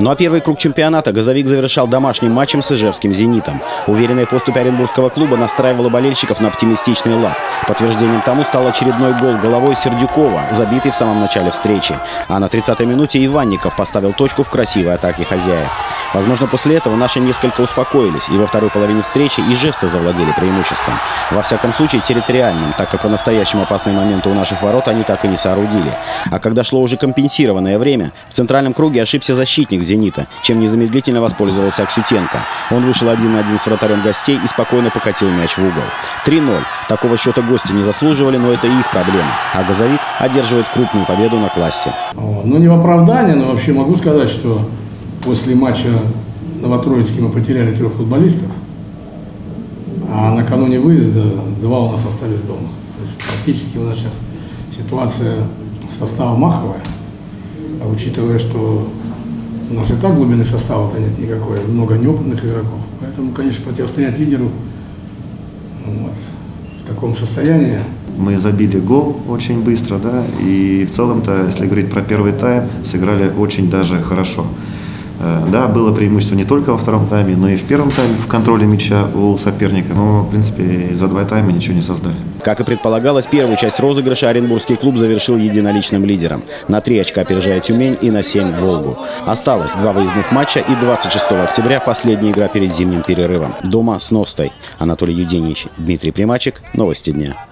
Ну а первый круг чемпионата «Газовик» завершал домашним матчем с Ижевским «Зенитом». Уверенная поступь Оренбургского клуба настраивала болельщиков на оптимистичный лад. Подтверждением тому стал очередной гол головой Сердюкова, забитый в самом начале встречи. А на 30-й минуте Иванников поставил точку в красивой атаке хозяев. Возможно, после этого наши несколько успокоились, и во второй половине встречи ижевцы завладели преимуществом. Во всяком случае, территориальным, так как по-настоящему опасные моменты у наших ворот они так и не соорудили. А когда шло уже компенсированное время, в центральном круге ошибся защитник «Зенита», чем незамедлительно воспользовался Аксютенко. Он вышел один на один с вратарем гостей и спокойно покатил мяч в угол. 3-0. Такого счета гости не заслуживали, но это их проблема. А «Газовик» одерживает крупную победу на классе. Ну, не в оправдание, но вообще могу сказать, что после матча Новотроицкий мы потеряли трех футболистов, а накануне выезда два у нас остались дома. То есть практически у нас сейчас ситуация состава маховая, а учитывая, что у нас и так глубины состава-то нет никакой, много неопытных игроков. Поэтому, конечно, противостоять лидеру вот, в таком состоянии. Мы забили гол очень быстро, да, и в целом-то, если говорить про первый тайм, сыграли очень даже хорошо. Э, да, было преимущество не только во втором тайме, но и в первом тайме в контроле мяча у соперника. Но, в принципе, за два тайма ничего не создали. Как и предполагалось, первую часть розыгрыша Оренбургский клуб завершил единоличным лидером. На три очка опережая Тюмень и на семь Волгу. Осталось два выездных матча и 26 октября последняя игра перед зимним перерывом. Дома с Ностой. Анатолий Юденьевич, Дмитрий Примачек. Новости дня.